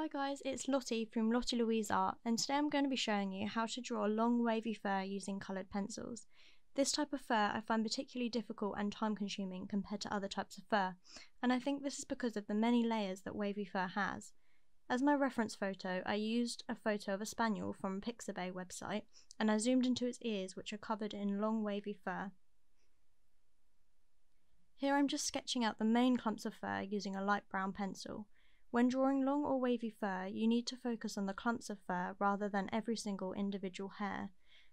Hi guys, it's Lottie from Lottie Louise Art and today I'm going to be showing you how to draw long wavy fur using coloured pencils. This type of fur I find particularly difficult and time consuming compared to other types of fur and I think this is because of the many layers that wavy fur has. As my reference photo I used a photo of a spaniel from Pixabay website and I zoomed into its ears which are covered in long wavy fur. Here I'm just sketching out the main clumps of fur using a light brown pencil. When drawing long or wavy fur, you need to focus on the clumps of fur rather than every single individual hair.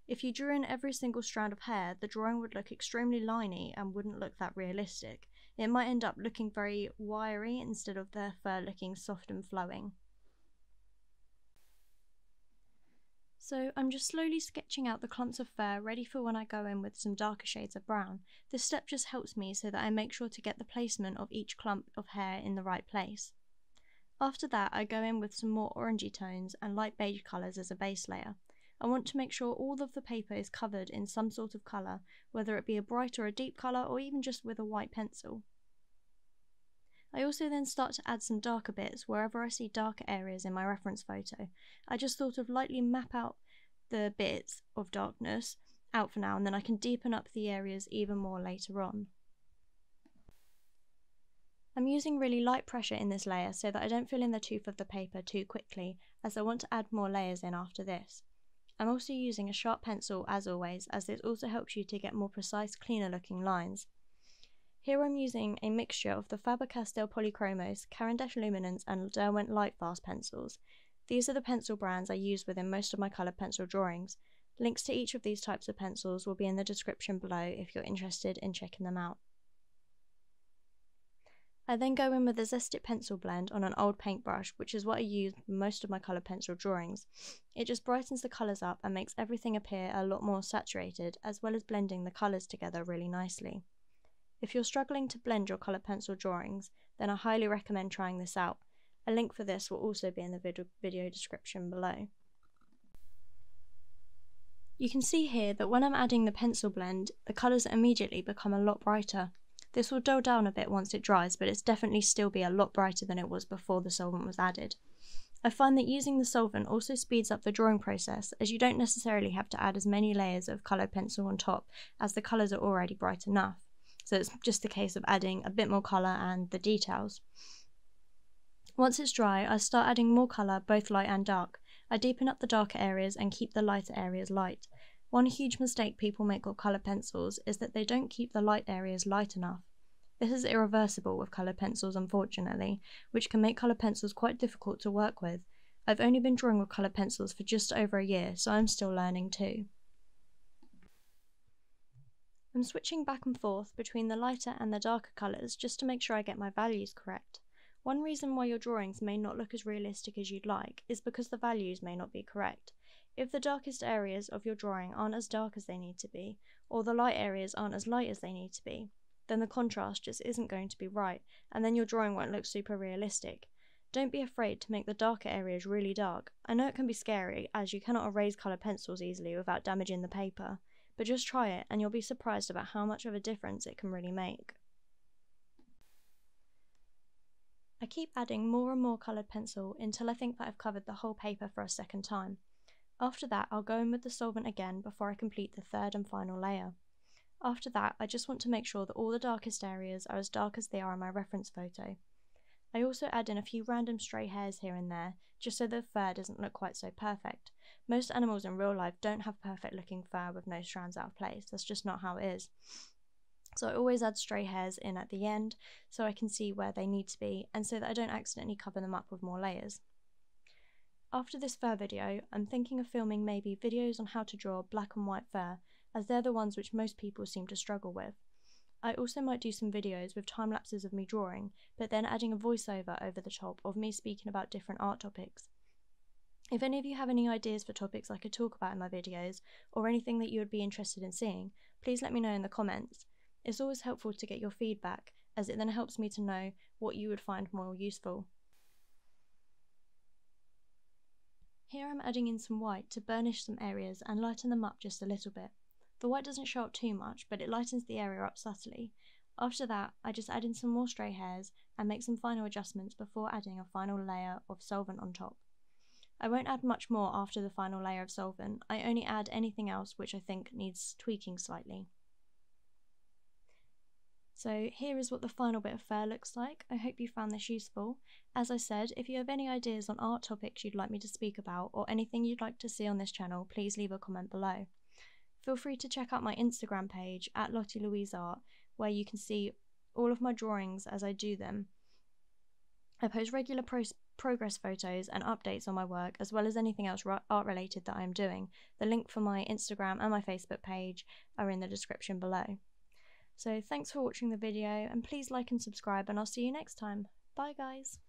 If you drew in every single strand of hair, the drawing would look extremely liney and wouldn't look that realistic. It might end up looking very wiry instead of the fur looking soft and flowing. So I'm just slowly sketching out the clumps of fur ready for when I go in with some darker shades of brown. This step just helps me so that I make sure to get the placement of each clump of hair in the right place. After that, I go in with some more orangey tones and light beige colours as a base layer. I want to make sure all of the paper is covered in some sort of colour, whether it be a bright or a deep colour or even just with a white pencil. I also then start to add some darker bits wherever I see darker areas in my reference photo. I just sort of lightly map out the bits of darkness out for now and then I can deepen up the areas even more later on. I'm using really light pressure in this layer so that I don't fill in the tooth of the paper too quickly as I want to add more layers in after this. I'm also using a sharp pencil as always as this also helps you to get more precise cleaner looking lines. Here I'm using a mixture of the Faber-Castell Polychromos, Caran d'Ache Luminance and Derwent Lightfast pencils. These are the pencil brands I use within most of my coloured pencil drawings. Links to each of these types of pencils will be in the description below if you're interested in checking them out. I then go in with a Zest-it pencil blend on an old paintbrush, which is what I use most of my colour pencil drawings. It just brightens the colours up and makes everything appear a lot more saturated, as well as blending the colours together really nicely. If you're struggling to blend your colour pencil drawings, then I highly recommend trying this out. A link for this will also be in the video description below. You can see here that when I'm adding the pencil blend, the colours immediately become a lot brighter. This will dull down a bit once it dries, but it's definitely still be a lot brighter than it was before the solvent was added. I find that using the solvent also speeds up the drawing process as you don't necessarily have to add as many layers of coloured pencil on top as the colours are already bright enough. So it's just a case of adding a bit more colour and the details. Once it's dry, I start adding more colour, both light and dark. I deepen up the darker areas and keep the lighter areas light. One huge mistake people make with colour pencils is that they don't keep the light areas light enough. This is irreversible with coloured pencils unfortunately, which can make coloured pencils quite difficult to work with. I've only been drawing with coloured pencils for just over a year, so I'm still learning too. I'm switching back and forth between the lighter and the darker colours just to make sure I get my values correct. One reason why your drawings may not look as realistic as you'd like is because the values may not be correct. If the darkest areas of your drawing aren't as dark as they need to be, or the light areas aren't as light as they need to be, then the contrast just isn't going to be right, and then your drawing won't look super realistic. Don't be afraid to make the darker areas really dark. I know it can be scary, as you cannot erase coloured pencils easily without damaging the paper, but just try it and you'll be surprised about how much of a difference it can really make. I keep adding more and more coloured pencil until I think that I've covered the whole paper for a second time. After that, I'll go in with the solvent again before I complete the third and final layer. After that, I just want to make sure that all the darkest areas are as dark as they are in my reference photo. I also add in a few random stray hairs here and there, just so the fur doesn't look quite so perfect. Most animals in real life don't have perfect looking fur with no strands out of place, that's just not how it is. So I always add stray hairs in at the end so I can see where they need to be and so that I don't accidentally cover them up with more layers. After this fur video, I'm thinking of filming maybe videos on how to draw black and white fur, as they're the ones which most people seem to struggle with. I also might do some videos with time lapses of me drawing, but then adding a voiceover over the top of me speaking about different art topics. If any of you have any ideas for topics I could talk about in my videos, or anything that you would be interested in seeing, please let me know in the comments. It's always helpful to get your feedback, as it then helps me to know what you would find more useful. Here I'm adding in some white to burnish some areas and lighten them up just a little bit. The white doesn't show up too much, but it lightens the area up subtly. After that, I just add in some more stray hairs and make some final adjustments before adding a final layer of solvent on top. I won't add much more after the final layer of solvent, I only add anything else which I think needs tweaking slightly. So here is what the final bit of fur looks like. I hope you found this useful. As I said, if you have any ideas on art topics you'd like me to speak about or anything you'd like to see on this channel, please leave a comment below. Feel free to check out my Instagram page at Lottie Louise Art, where you can see all of my drawings as I do them. I post regular pro progress photos and updates on my work, as well as anything else art related that I am doing. The link for my Instagram and my Facebook page are in the description below. So thanks for watching the video and please like and subscribe and I'll see you next time. Bye guys!